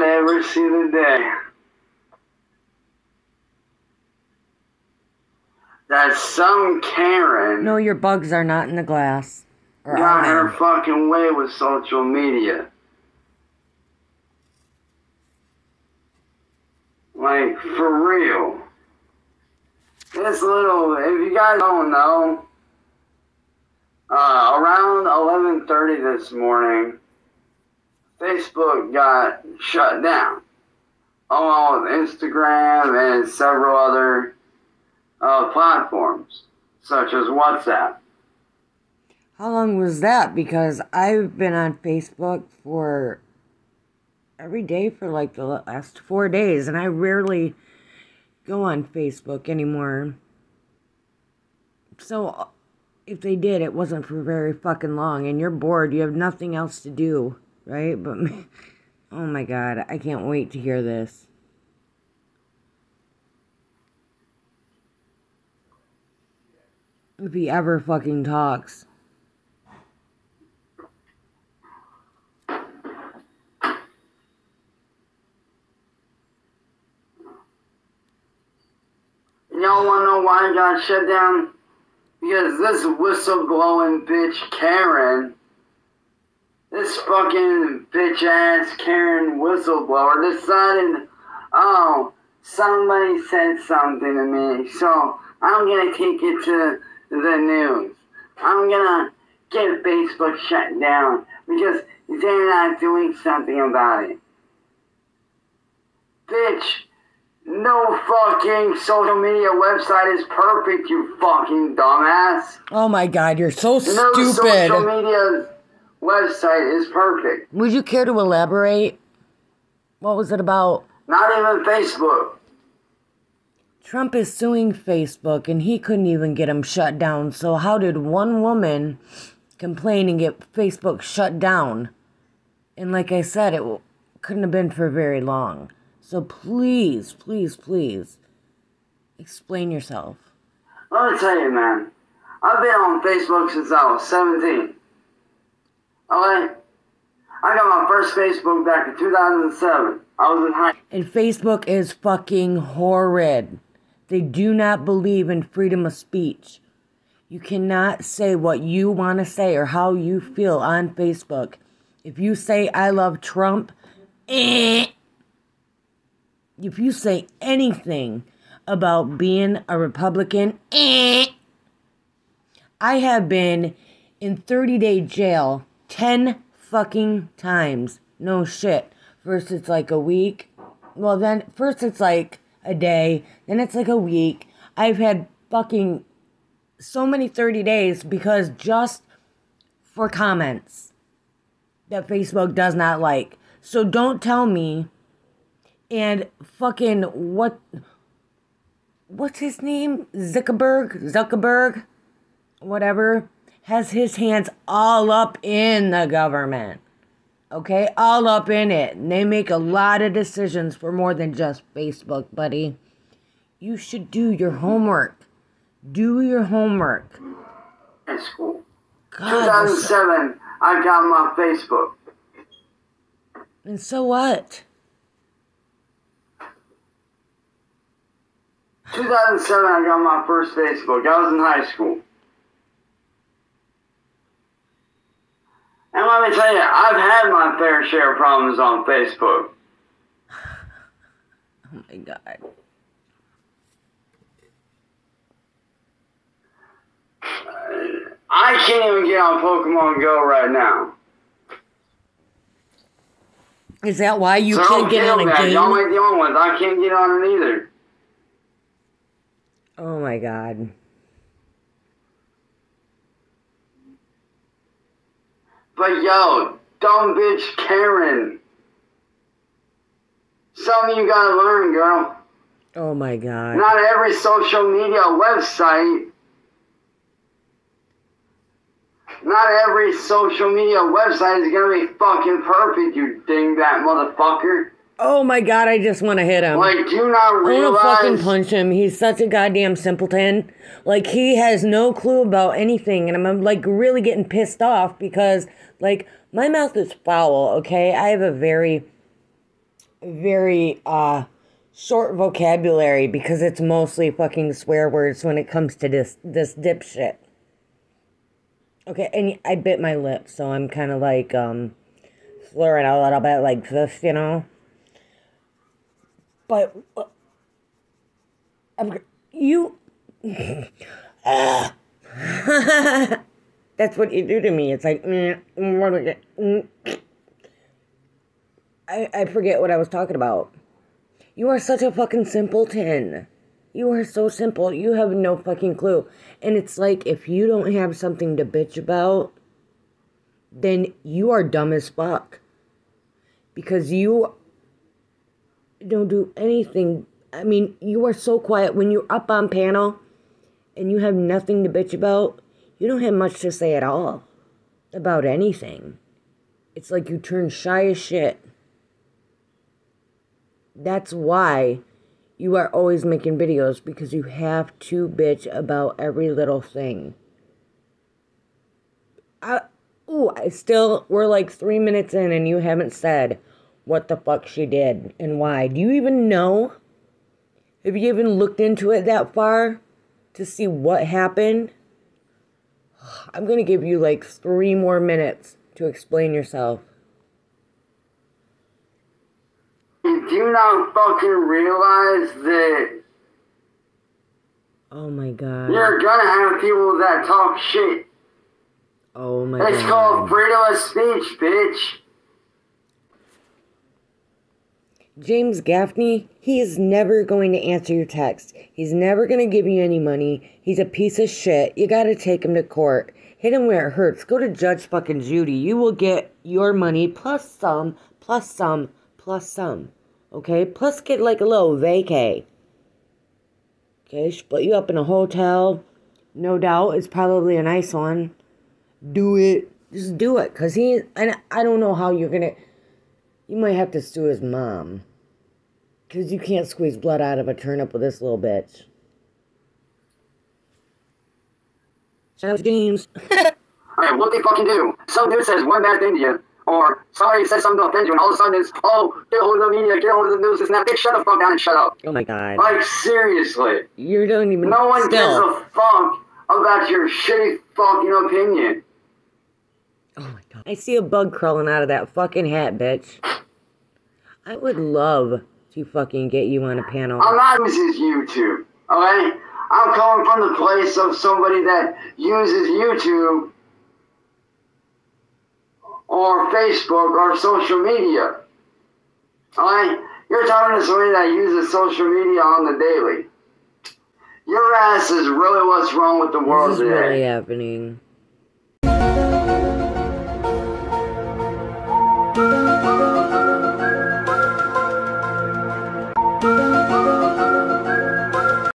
never see the day that some Karen No, your bugs are not in the glass. Or got her fucking way with social media. Like, for real. This little, if you guys don't know, uh, around 11.30 this morning, Facebook got shut down. Along with Instagram and several other uh, platforms, such as WhatsApp. How long was that? Because I've been on Facebook for every day for like the last four days, and I rarely go on Facebook anymore. So, if they did, it wasn't for very fucking long, and you're bored, you have nothing else to do, right? But, oh my god, I can't wait to hear this. If he ever fucking talks. Y'all wanna know why I got shut down? Because this whistleblowing bitch Karen, this fucking bitch ass Karen whistleblower decided, oh, somebody said something to me, so I'm gonna take it to the news. I'm gonna get Facebook shut down because they're not doing something about it. Bitch, no fucking social media website is perfect, you fucking dumbass. Oh my god, you're so No social stupid. media website is perfect. Would you care to elaborate? What was it about? Not even Facebook. Trump is suing Facebook and he couldn't even get him shut down. So, how did one woman complain and get Facebook shut down? And, like I said, it couldn't have been for very long. So, please, please, please explain yourself. Let me tell you, man. I've been on Facebook since I was 17. Okay? I got my first Facebook back in 2007. I was in high And Facebook is fucking horrid. They do not believe in freedom of speech. You cannot say what you want to say or how you feel on Facebook. If you say, I love Trump, eh. If you say anything about being a Republican, eh. I have been in 30 day jail 10 fucking times. No shit. First it's like a week. Well, then, first it's like a day. Then it's like a week. I've had fucking so many 30 days because just for comments that Facebook does not like. So don't tell me and fucking what what's his name? Zuckerberg, Zuckerberg, whatever, has his hands all up in the government. Okay, all up in it. And they make a lot of decisions for more than just Facebook, buddy. You should do your homework. Do your homework. school. God, you're so- 2007, I got my Facebook. and so what? 2007, I got my first Facebook. I was in high school. And let me tell you, I've had my fair share of problems on Facebook. Oh my god. I can't even get on Pokemon Go right now. Is that why you so can't get on a. Y'all game? ain't the only ones. I can't get on it either. Oh my god. But yo, dumb bitch Karen. Something you gotta learn, girl. Oh my god. Not every social media website. Not every social media website is gonna be fucking perfect, you dingbat motherfucker. Oh my god, I just want to hit him. Like, do you not I want to fucking punch him. He's such a goddamn simpleton. Like he has no clue about anything, and I'm like really getting pissed off because like my mouth is foul. Okay, I have a very very uh short vocabulary because it's mostly fucking swear words when it comes to this this dipshit. Okay, and I bit my lip, so I'm kind of like um slurring a little bit like this, you know. But uh, I'm you. That's what you do to me. It's like, mm, mm, mm. I, I forget what I was talking about. You are such a fucking simpleton. You are so simple. You have no fucking clue. And it's like if you don't have something to bitch about, then you are dumb as fuck. Because you don't do anything. I mean, you are so quiet when you're up on panel and you have nothing to bitch about. You don't have much to say at all about anything. It's like you turn shy as shit. That's why you are always making videos because you have to bitch about every little thing. I, ooh, I still, we're like three minutes in and you haven't said what the fuck she did and why. Do you even know? Have you even looked into it that far to see what happened? I'm gonna give you like three more minutes to explain yourself. Do you not fucking realize that Oh my god. you're gonna have people that talk shit? Oh my It's god. called freedom of speech, bitch. James Gaffney, he is never going to answer your text. He's never going to give you any money. He's a piece of shit. You got to take him to court. Hit him where it hurts. Go to Judge fucking Judy. You will get your money plus some, plus some, plus some. Okay? Plus get like a little vacay. Okay? Split you up in a hotel. No doubt. It's probably a nice one. Do it. Just do it. Because he, and I don't know how you're going to, you might have to sue his mom. Because you can't squeeze blood out of a turnip with this little bitch. Shout out to James. Alright, what they fucking do? Some dude says one bad thing to you, or somebody says something to offend you, and all of a sudden it's, oh, get hold of the media, get hold of the news, it's not, bitch, shut the fuck down and shut up. oh my god. Like, seriously. You don't even No one still. gives a fuck about your shitty fucking opinion. Oh my god. I see a bug crawling out of that fucking hat, bitch. I would love to fucking get you on a panel. I'm not uses YouTube, okay? I'm coming from the place of somebody that uses YouTube or Facebook or social media. Alright? You're talking to somebody that uses social media on the daily. Your ass is really what's wrong with the world This is today. really happening.